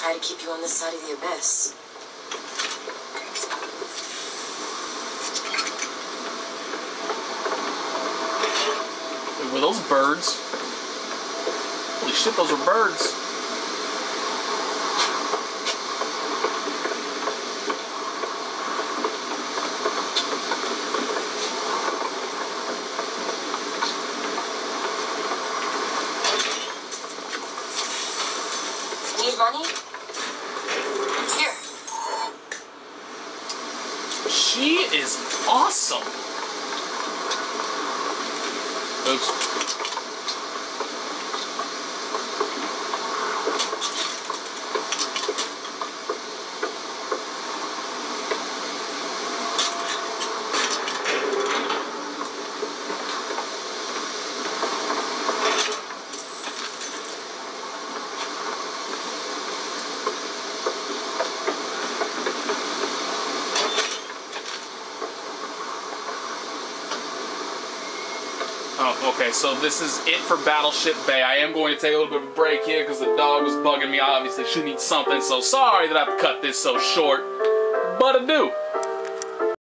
try to keep you on this side of the abyss. Wait, were those birds? Holy shit, those are birds. Need money? She is awesome. Oops. Oh, okay, so this is it for Battleship Bay. I am going to take a little bit of a break here because the dog was bugging me. Obviously, she needs something, so sorry that I have cut this so short. But I do.